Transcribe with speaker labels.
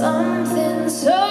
Speaker 1: something so